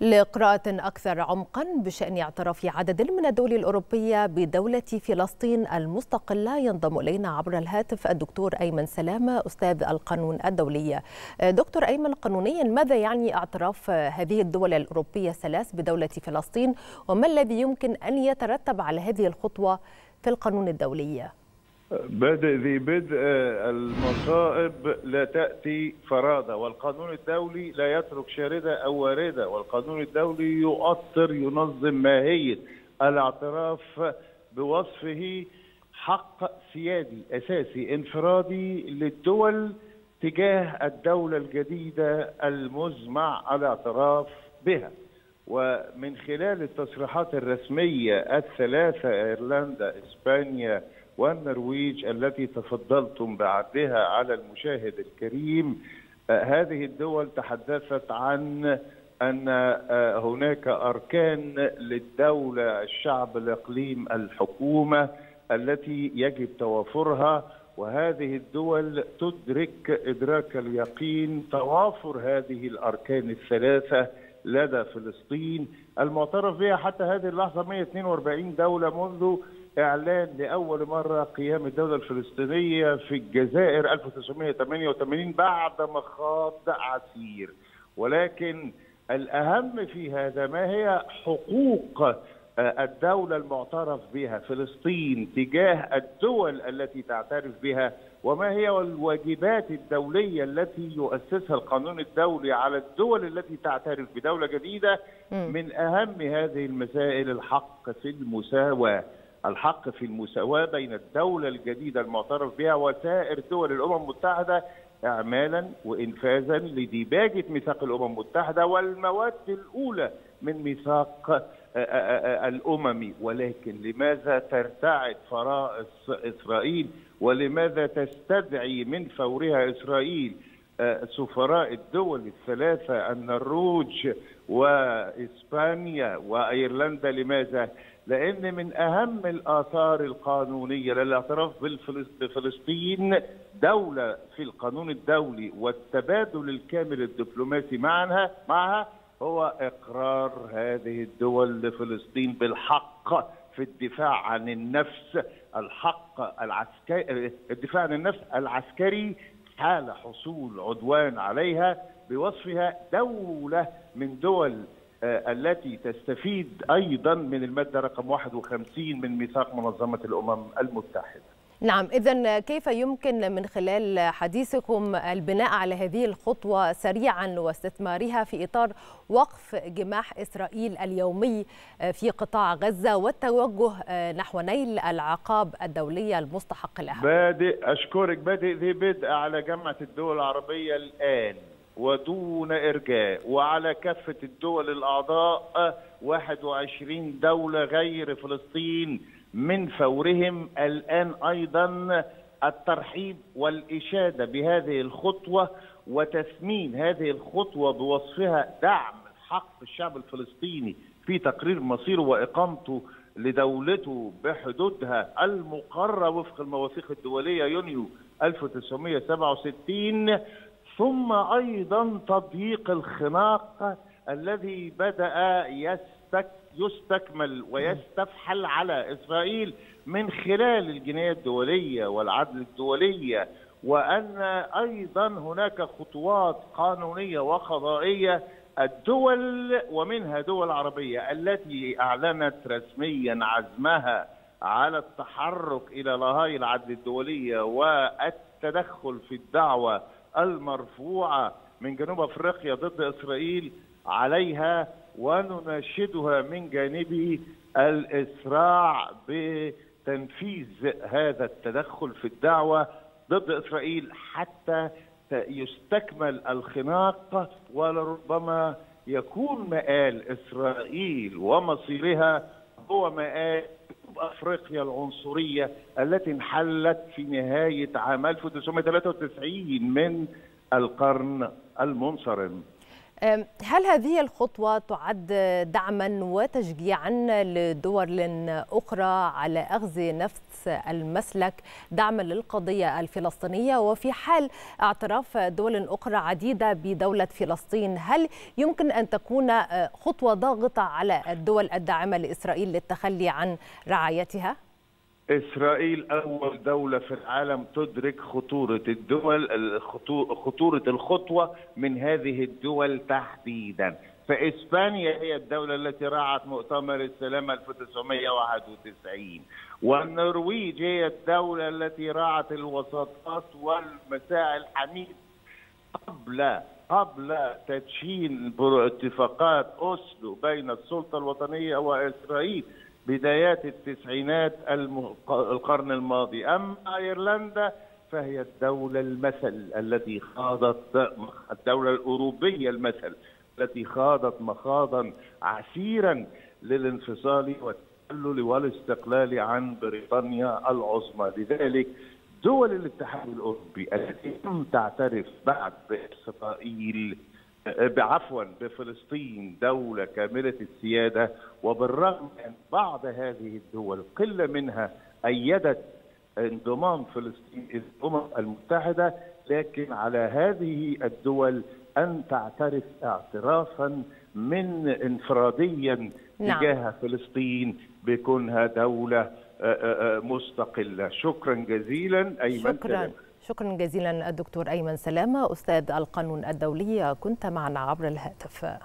لقراءة أكثر عمقا بشأن اعتراف عدد من الدول الأوروبية بدولة فلسطين المستقلة. ينضم إلينا عبر الهاتف الدكتور أيمن سلامة أستاذ القانون الدولي. دكتور أيمن قانونيا ماذا يعني اعتراف هذه الدول الأوروبية الثلاث بدولة فلسطين؟ وما الذي يمكن أن يترتب على هذه الخطوة في القانون الدولي؟ بدء ذي بدء المصائب لا تأتي فرادة والقانون الدولي لا يترك شاردة أو واردة. والقانون الدولي يؤطر ينظم ماهية الاعتراف بوصفه حق سيادي أساسي انفرادي للدول تجاه الدولة الجديدة المزمع الاعتراف بها. ومن خلال التصريحات الرسمية الثلاثة إيرلندا إسبانيا والنرويج التي تفضلتم بعرضها على المشاهد الكريم هذه الدول تحدثت عن أن هناك أركان للدولة الشعب الإقليم الحكومة التي يجب توافرها وهذه الدول تدرك إدراك اليقين توافر هذه الأركان الثلاثة لدى فلسطين المعترف بها حتى هذه اللحظة 142 دولة منذ إعلان لأول مرة قيام الدولة الفلسطينية في الجزائر 1988 بعد مخاض عسير. ولكن الأهم في هذا ما هي حقوق الدولة المعترف بها فلسطين تجاه الدول التي تعترف بها وما هي الواجبات الدولية التي يؤسسها القانون الدولي على الدول التي تعترف بدولة جديدة؟ من أهم هذه المسائل الحق في المساواة. الحق في المساواة بين الدولة الجديدة المعترف بها وسائر دول الأمم المتحدة إعمالا وإنفاذا لديباجة ميثاق الأمم المتحدة والمواد الأولى من ميثاق الأممي ولكن لماذا ترتعد فرائص إسرائيل؟ ولماذا تستدعي من فورها إسرائيل سفراء الدول الثلاثة النرويج وإسبانيا وأيرلندا لماذا؟ لأن من أهم الآثار القانونية للاعتراف بفلسطين دولة في القانون الدولي والتبادل الكامل الدبلوماسي معها معها هو إقرار هذه الدول لفلسطين بالحق في الدفاع عن النفس الحق العسكري الدفاع عن النفس العسكري حال حصول عدوان عليها بوصفها دولة من دول التي تستفيد أيضا من المادة رقم 51 من ميثاق منظمة الأمم المتحدة. نعم اذا كيف يمكن من خلال حديثكم البناء على هذه الخطوة سريعا واستثمارها في إطار وقف جماح إسرائيل اليومي في قطاع غزة والتوجه نحو نيل العقاب الدوليه المستحق لها. بادئ أشكرك بادئ ذي بدء على جامعه الدول العربية الآن. ودون إرجاء وعلى كافة الدول الأعضاء 21 دولة غير فلسطين من فورهم الآن أيضا الترحيب والإشادة بهذه الخطوة وتثمين هذه الخطوة بوصفها دعم حق الشعب الفلسطيني في تقرير مصيره وإقامته لدولته بحدودها المقرة وفق المواثيق الدولية يونيو 1967 ثم أيضا تضييق الخناق الذي بدأ يستك يستكمل ويستفحل على إسرائيل من خلال الجناية الدولية والعدل الدولية وأن أيضا هناك خطوات قانونية وقضائية الدول ومنها دول عربية التي أعلنت رسميا عزمها على التحرك إلى لهاي العدل الدولية والتدخل في الدعوة المرفوعة من جنوب أفريقيا ضد إسرائيل عليها ونناشدها من جانبه الإسراع بتنفيذ هذا التدخل في الدعوة ضد إسرائيل حتى يستكمل الخناق ولربما يكون مآل إسرائيل ومصيرها هو مآل أفريقيا العنصرية التي انحلت في نهاية عام 1993 من القرن المنصرم. هل هذه الخطوة تعد دعما وتشجيعا لدول أخرى على أخذ نفس المسلك دعما للقضية الفلسطينية وفي حال اعتراف دول أخرى عديدة بدولة فلسطين هل يمكن أن تكون خطوة ضاغطة على الدول الداعمة لإسرائيل للتخلي عن رعايتها؟ إسرائيل أول دولة في العالم تدرك خطورة الدول خطورة الخطوة من هذه الدول تحديدا. فإسبانيا هي الدولة التي راعت مؤتمر السلام 1991 والنرويج هي الدولة التي راعت الوساطات والمساعي الحميد قبل قبل تدشين اتفاقات أوسلو بين السلطة الوطنية وإسرائيل. بدايات التسعينات القرن الماضي. أما أيرلندا فهي الدولة المثل التي خاضت الدولة الأوروبية المثل التي خاضت مخاضا عسيرا للانفصال والتحلل والاستقلال عن بريطانيا العظمى. لذلك دول الاتحاد الأوروبي التي لم تعترف بعد بإسرائيل بعفوا بفلسطين دولة كاملة السيادة وبالرغم من بعض هذه الدول قلة منها أيدت انضمام فلسطين إلى الأمم المتحدة لكن على هذه الدول أن تعترف اعترافا من انفراديا نعم. تجاه فلسطين بكونها دولة مستقلة شكرا جزيلا أيمن شكرا سلام. شكرا جزيلا الدكتور أيمن سلامة أستاذ القانون الدولي كنت معنا عبر الهاتف.